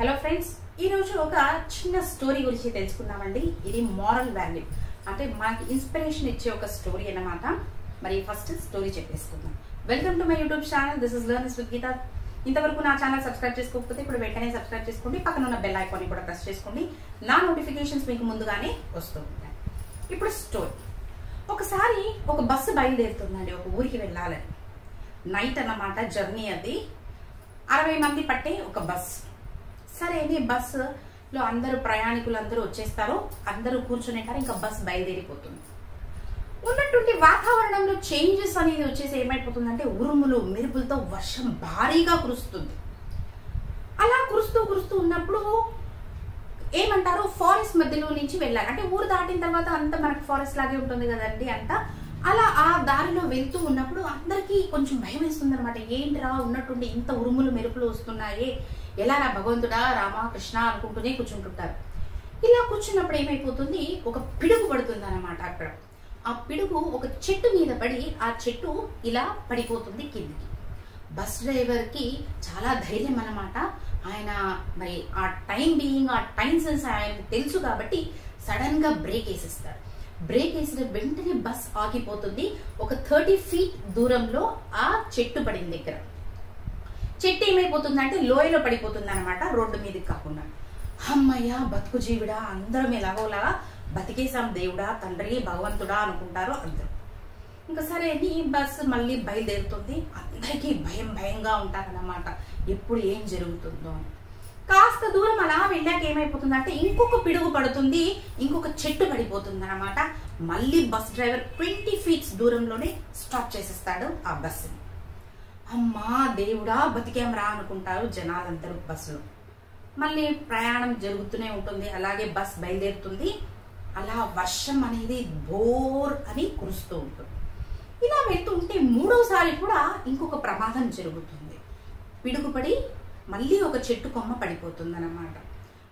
Hello friends ఈరోజు ఒక చిన్న స్టోరీ గురించి తెలుసుకుందామండి. ఇది మారల్ వాల్యూ అంటే మనకి ఇన్స్పిరేషన్ ఇచ్చే ఒక స్టోరీ అన్నమాట. మరి first story చెప్పేసుకుందాం. Welcome to my YouTube channel this is learners with Geeta ఇంతవరకు నా ఛానల్ సబ్స్క్రైబ్ చేసుకోకపోతే ఇప్పుడు వెంటనే సబ్స్క్రైబ్ చేసుకోండి. పక్కన ఉన్న బెల్ ఐకాన్ కూడా ప్రెస్ చేసుకోండి. నా నోటిఫికేషన్స్ మీకు ముందుగానే వస్తూ ఉంటాయి. ఇప్పుడు స్టోరీ ఒకసారి ఒక బస్సు బయలుదేరుతుందండి. ఒక ఊరికి వెళ్ళాలని. నైట్ అన్నమాట జర్నీ అది. అరవై మంది పట్టే ఒక బస్సు సరే ఇది బస్సులో అందరూ ప్రయాణికులు అందరూ వచ్చేస్తారు. అందరూ కూర్చునేటారు ఇంకా బస్ బయలుదేరిపోతుంది. ఉన్నటువంటి వాతావరణంలో చేంజెస్ అనేది వచ్చేసి ఏమైపోతుందంటే ఉరుములు మెరుపులతో వర్షం భారీగా కురుస్తుంది. అలా కురుస్తూ కురుస్తూ ఉన్నప్పుడు ఏమంటారు? ఫారెస్ట్ మధ్యలో నుంచి వెళ్ళాలి. అంటే ఊరు దాటిన తర్వాత అంత మనకు ఫారెస్ట్ లాగే ఉంటుంది కదండి అంతా. అలా ఆ దారిలో వెళ్తూ ఉన్నప్పుడు అందరికీ కొంచెం భయం వేస్తుంది అనమాట ఏంటిరా ఉన్నట్టుండి ఇంత ఉరుములు మెరుపులు వస్తున్నాయి? ఎలా నా భగవంతుడా రామ కృష్ణ అనుకుంటూనే కూర్చుంటుంటారు. ఇలా కూర్చున్నప్పుడు ఏమైపోతుంది? ఒక పిడుగు పడుతుంది అనమాట అక్కడ. ఆ పిడుగు ఒక చెట్టు మీద పడి ఆ చెట్టు ఇలా పడిపోతుంది కిందికి. బస్ డ్రైవర్కి చాలా ధైర్యం అన్నమాట. ఆయన మరి ఆ టైం బీయింగ్ ఆ టైం సెన్స్ ఆయనకు తెలుసు కాబట్టి సడన్గా బ్రేక్ వేసేస్తారు. బ్రేక్ వేసిన వెంటనే బస్ ఆగిపోతుంది. ఒక థర్టీ ఫీట్ దూరంలో ఆ చెట్టు పడిన దగ్గర. చెట్టు ఏమైపోతుందంటే లోయలో పడిపోతుంది అనమాట రోడ్డు మీదకి కాకుండా. అమ్మయ్య బతుకు జీవుడా అందరం ఎలాగోలాగా బతికేసాం దేవుడా తండ్రి భగవంతుడా అనుకుంటారు అందరూ. ఇంకా సరే అని బస్సు మళ్ళీ బయలుదేరుతుంది. అందరికీ భయం భయంగా ఉంటారనమాట ఎప్పుడు ఏం జరుగుతుందో అని. కాస్త దూరం అలా వెళ్ళాక ఏమైపోతుందంటే ఇంకొక పిడుగు పడుతుంది ఇంకొక చెట్టు పడిపోతుంది అనమాట మళ్ళీ బస్ డ్రైవర్ ట్వంటీ ఫీట్స్ దూరంలోనే స్టాప్ చేసేస్తాడు ఆ బస్సుని. అమ్మా దేవుడా బతికేమరా అనుకుంటారు జనాలందరూ బస్సులో. మళ్ళీ ప్రయాణం జరుగుతూనే ఉంటుంది అలాగే బస్ బయలుదేరుతుంది. అలా వర్షం అనేది బోర్ అని కురుస్తూ ఉంటుంది. ఇలా వెళ్తుంటే మూడోసారి కూడా ఇంకొక ప్రమాదం జరుగుతుంది. పిడుగుపడి మళ్ళీ ఒక చెట్టు కొమ్మ పడిపోతుంది అనమాట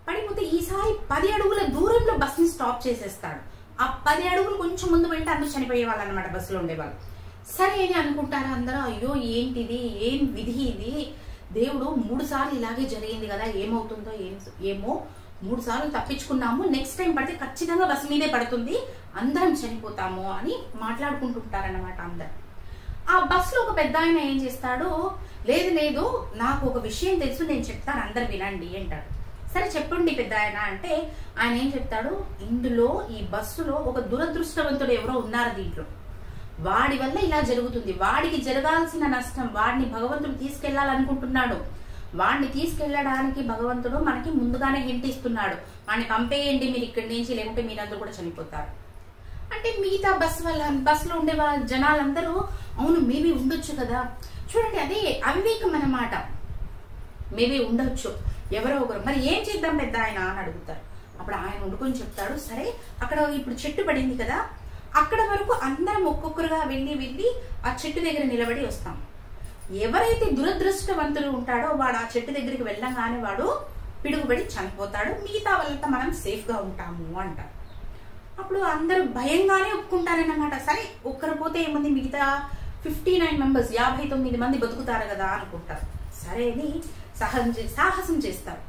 పడిపోతే ఈసారి పది అడుగుల దూరంలో బస్ని స్టాప్ చేసేస్తాడు. ఆ పది అడుగులు కొంచెం ముందు వెళ్తే అందరూ చనిపోయే వాళ్ళు అనమాట బస్సులో ఉండేవాళ్ళు. సరే అని అనుకుంటారు అందరూ అయ్యో ఏంటిది? ఏం విధి ఇది? దేవుడు మూడు సార్లు ఇలాగే జరిగింది కదా ఏమవుతుందో ఏం ఏమో మూడు సార్లు తప్పించుకున్నాము నెక్స్ట్ టైం పడితే ఖచ్చితంగా బస్సు మీదే పడుతుంది అందరం చనిపోతాము అని మాట్లాడుకుంటుంటారన్నమాట అందరు. ఆ బస్సులో ఒక పెద్ద ఆయన ఏం చేస్తాడు లేదు లేదు నాకు ఒక విషయం తెలుసు నేను చెప్తాను అందరు వినండి అంటాడు. సరే చెప్పండి పెద్ద ఆయన అంటే ఆయన ఏం చెప్తాడు ఇందులో ఈ బస్సులో ఒక దురదృష్టవంతుడు ఎవరో ఉన్నారు దీంట్లో. వాడి వల్ల ఇలా జరుగుతుంది. వాడికి జరగాల్సిన నష్టం వాడిని భగవంతుడు తీసుకెళ్ళాలనుకుంటున్నాడు. వాడిని తీసుకెళ్ళడానికి భగవంతుడు మనకి ముందుగానే హింట్ ఇస్తున్నాడు. వాడిని పంపేయండి మీరు ఇక్కడి నుంచి లేకుంటే మీరందరూ కూడా చనిపోతారు. అంటే మిగతా బస్ వల్ల బస్సులో ఉండే వాళ్ళ జనాలందరూ అవును మేబీ ఉండొచ్చు కదా. చూడండి అదే అవివేకం అన్నమాట. మేబీ ఉండొచ్చు. ఎవరో ఒకరు మరి ఏం చేద్దాం పెద్ద ఆయన అని అడుగుతారు. అప్పుడు ఆయన వండుకొని చెప్తాడు సరే అక్కడ ఇప్పుడు చెట్టు పడింది కదా అక్కడ వరకు అందరం ఒక్కొక్కరుగా వెళ్ళి వెళ్ళి ఆ చెట్టు దగ్గర నిలబడి వస్తాం. ఎవరైతే దురదృష్టవంతులు ఉంటాడో వాడు ఆ చెట్టు దగ్గరికి వెళ్ళంగానే వాడు పిడుగుబడి చనిపోతాడు. మిగతా వాళ్ళతో మనం సేఫ్గా ఉంటాము అంటారు అప్పుడు అందరూ భయంగానే ఒప్పుకుంటారన్నమాట. సరే ఒక్కరు పోతే ఏముంది? మిగతా ఫిఫ్టీ నైన్ మెంబర్స్ యాభై తొమ్మిది మంది బతుకుతారు కదా అనుకుంటారు. సరే అని సహజం సాహసం చేస్తారు.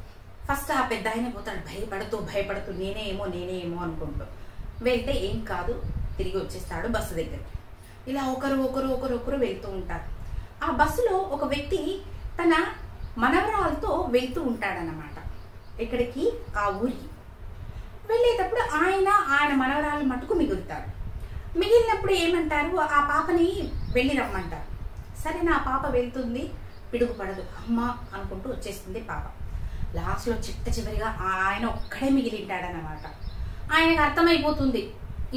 ఫస్ట్ ఆ పెద్ద ఆయన పోతాడు. భయపడుతూ భయపడుతూ నేనే ఏమో నేనే ఏమో అనుకుంటూ వెళ్తే ఏం కాదు. తిరిగి వచ్చేస్తాడు బస్సు దగ్గరికి. ఇలా ఒకరు ఒకరు ఒకరు ఒకరు వెళ్తూ ఉంటారు. ఆ బస్సులో ఒక వ్యక్తి తన మనవరాలతో వెళ్తూ ఉంటాడనమాట ఎక్కడికి? ఆ ఊరికి. వెళ్ళేటప్పుడు ఆయన ఆయన మనవరాలు మటుకు మిగులుతారు. మిగిలినప్పుడు ఏమంటారు? ఆ పాపని వెళ్ళి రమ్మంటారు. సరే నా పాప వెళ్తుంది పిడుగు పడదు అమ్మ అనుకుంటూ వచ్చేస్తుంది పాప. లాస్ట్లో చిట్ట చివరిగా ఆయన ఒక్కడే మిగిలింటాడనమాట ఆయనకు అర్థమైపోతుంది.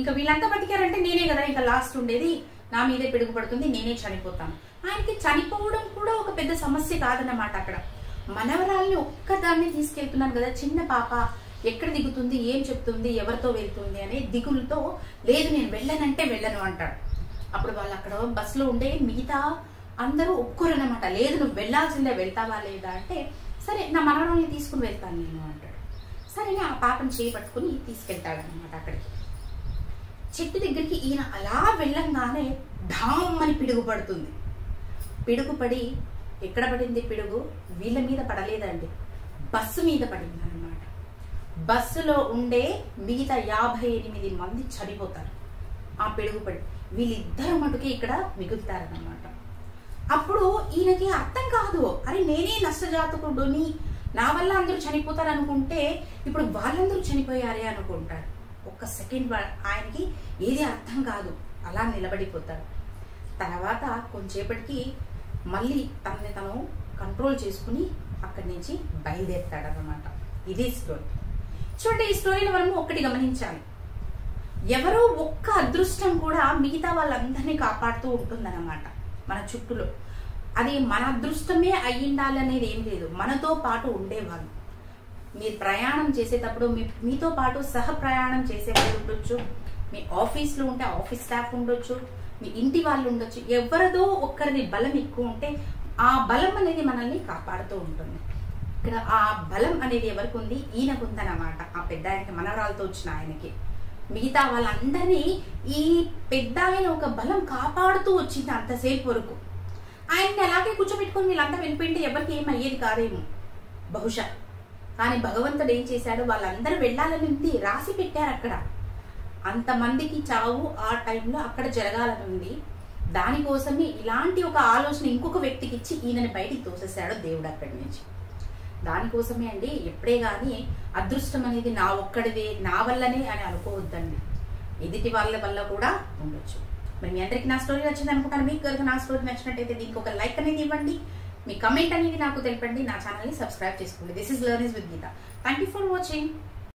ఇంకా వీళ్ళంతా బతికారంటే నేనే కదా ఇంకా లాస్ట్ ఉండేది. నా మీదే పిడుగు పడుతుంది నేనే చనిపోతాను. ఆయనకి చనిపోవడం కూడా ఒక పెద్ద సమస్య కాదన్నమాట అక్కడ. మనవరాల్ని ఒక్కదాన్ని తీసుకెళ్తున్నాను కదా చిన్న పాప. ఎక్కడ దిగుతుంది ఏం చెప్తుంది ఎవరితో వెళ్తుంది అనే దిగులతో లేదు నేను వెళ్ళనంటే వెళ్ళను అంటాడు. అప్పుడు వాళ్ళు అక్కడ బస్సులో ఉండే మిగతా అందరూ ఒక్కరనమాట లేదు నువ్వు వెళ్ళాల్సిందే వెళ్తావా లేదా అంటే సరే నా మనవరాల్ని తీసుకుని వెళ్తాను నేను అంటాడు. సరే ఆ పాపను చేపట్టుకుని తీసుకెళ్తాడనమాట అక్కడికి. చెట్టు దగ్గరికి ఈయన అలా వెళ్ళంగానే ఢామ్ అని పిడుగు పడుతుంది పిడుగు పడి ఎక్కడ పడింది పిడుగు? వీళ్ళ మీద పడలేదండి. బస్సు మీద పడింది అనమాట బస్సులో ఉండే మిగతా యాభై ఎనిమిది మంది చనిపోతారు. ఆ పిడుగుపడి వీళ్ళిద్దరు మటుకే ఇక్కడ మిగులుతారనమాట అప్పుడు ఈయనకి అర్థం కాదు అరే నేనే నష్టజాతకుడుని. నా వల్ల అందరూ చనిపోతారు అనుకుంటే ఇప్పుడు వాళ్ళందరూ చనిపోయారే అనుకుంటారు. ఒక్క సెకండ్ ఆయనకి ఏది అర్థం కాదు. అలా నిలబడిపోతాడు. తర్వాత కొంచెంసేపటికి మళ్ళీ తనని తను కంట్రోల్ చేసుకుని అక్కడి నుంచి బయలుదేరుతాడనమాట ఇది స్టోరీ చూడండి ఈ స్టోరీలో మనము ఒక్కటి గమనించాలి. ఎవరో ఒక్క అదృష్టం కూడా మిగతా వాళ్ళందరినీ కాపాడుతూ ఉంటుందన్నమాట. మన చుట్టూలో. అది మన అదృష్టమే అయ్యిండాలి అనేది ఏం లేదు. మనతో పాటు ఉండేవాళ్ళు. మీరు ప్రయాణం చేసేటప్పుడు మీ మీతో పాటు సహ ప్రయాణం చేసేవాళ్ళు ఉండొచ్చు. మీ ఆఫీస్లో ఉంటే ఆఫీస్ స్టాఫ్ ఉండొచ్చు. మీ ఇంటి వాళ్ళు ఉండొచ్చు. ఎవరిదో ఒక్కరిది బలం ఎక్కువ ఉంటే ఆ బలం అనేది మనల్ని కాపాడుతూ ఉంటుంది. ఇక్కడ ఆ బలం అనేది ఎవరికి ఉంది? ఈయనకు ఉందన్నమాట. ఆ పెద్ద ఆయనకి మనవరాలతో వచ్చిన ఆయనకి. మిగతా వాళ్ళందరినీ ఈ పెద్ద ఆయన ఒక బలం కాపాడుతూ వచ్చింది అంతసేపు వరకు. ఆయన్ని అలాగే కూర్చోబెట్టుకొని వీళ్ళంతా వెళ్ళిపోయింటే ఎవరికి ఏం అయ్యేది కాదేమో. బహుశా కానీ భగవంతుడు ఏం చేశాడు? వాళ్ళందరూ వెళ్ళాలని ఉంది రాసి పెట్టారు అక్కడ. అంతమందికి చావు ఆ టైంలో అక్కడ జరగాలని ఉంది. దానికోసమే ఇలాంటి ఒక ఆలోచన ఇంకొక వ్యక్తికి ఇచ్చి ఈయనని బయటికి తోసేశాడు దేవుడు అక్కడి నుంచి. దానికోసమే అండి ఎప్పుడే కానీ అదృష్టం అనేది నా ఒక్కడిదే నా వల్లనే అని అనుకోవద్దండి. ఎదుటి వాళ్ళ వల్ల కూడా ఉండొచ్చు. మరి మీ అందరికి నా స్టోరీ నచ్చింది అనుకుంటాను. మీకు కనుక నా స్టోరీ నచ్చినట్టయితే దీనికి ఒక లైక్ అనేది ఇవ్వండి. మీ కమెంట్ అనేది నాకు తెలపండి నా ఛానల్ని సబ్స్క్రైబ్ చేసుకోండి. This is learning with Geeta thank you for watching